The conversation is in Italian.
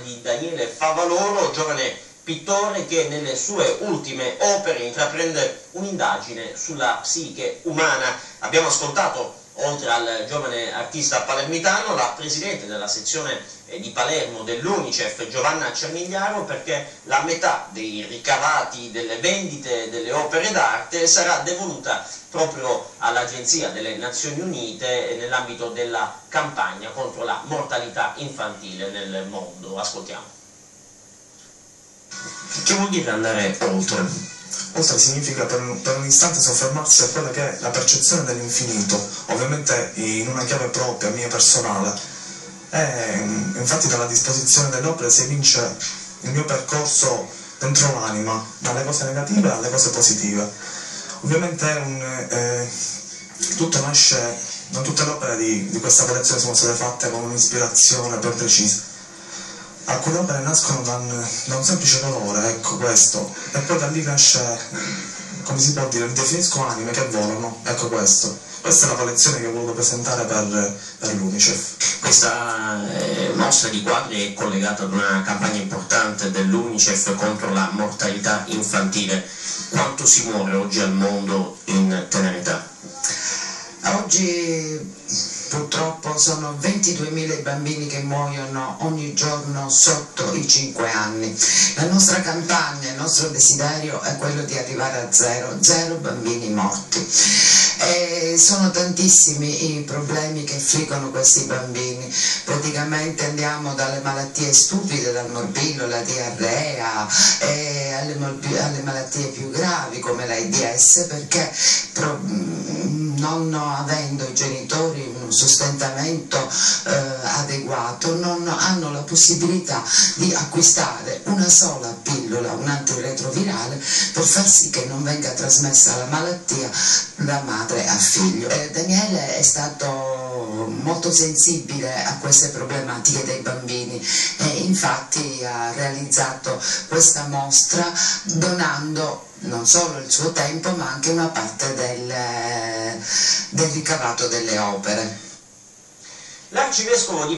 di Daniele Favaloro, giovane pittore che nelle sue ultime opere intraprende un'indagine sulla psiche umana. Abbiamo ascoltato oltre al giovane artista palermitano, la presidente della sezione eh, di Palermo dell'Unicef, Giovanna Cermigliaro, perché la metà dei ricavati delle vendite delle opere d'arte sarà devoluta proprio all'Agenzia delle Nazioni Unite nell'ambito della campagna contro la mortalità infantile nel mondo. Ascoltiamo. Che vuol dire andare oltre? Oltre significa per un, per un, istante soffermarsi a quella che è la percezione dell'infinito, ovviamente in una chiave propria, mia personale. E, infatti dalla disposizione dell'opera si evince il mio percorso dentro l'anima, dalle cose negative alle cose positive. Ovviamente un, eh, tutto nasce, non tutte le opere di, di questa collezione sono state fatte con un'ispirazione ben precisa alcune opere nascono da un, da un, semplice colore, ecco questo, e poi da lì nasce, come si può dire, definisco anime che volano, ecco questo. Questa è la collezione che ho voluto presentare per, per l'Unicef. Questa eh, mostra di quadri è collegata ad una campagna importante dell'Unicef contro la mortalità infantile. Quanto si muore oggi al mondo in tenera purtroppo sono 22.000 i bambini che muoiono ogni giorno sotto i 5 anni. La nostra campagna, il nostro desiderio è quello di arrivare a zero, zero bambini morti. E sono tantissimi i problemi che affliggono questi bambini, praticamente andiamo dalle malattie stupide, dal morbillo, la diarrea, alle, alle, malattie più gravi come l'AIDS perché non avendo i genitori un sostentamento eh, adeguato non hanno la possibilità di acquistare una sola pillola, un antiretrovirale per far sì che non venga trasmessa la malattia da madre a figlio. Eh, Daniele è stato molto sensibile a queste problematiche dei bambini e infatti ha realizzato questa mostra donando non solo il suo tempo ma anche una parte del, del ricavato delle opere. L'arcivescovo di